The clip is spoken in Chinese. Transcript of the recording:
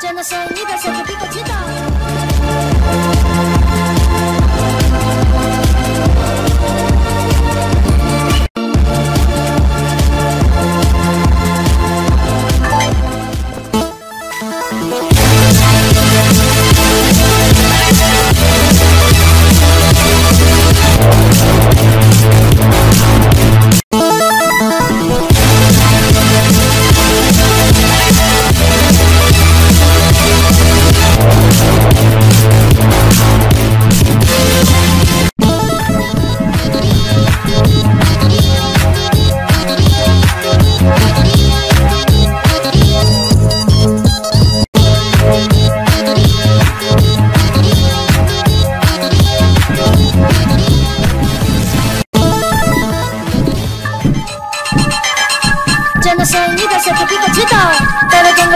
真的，谁也不许别人知道。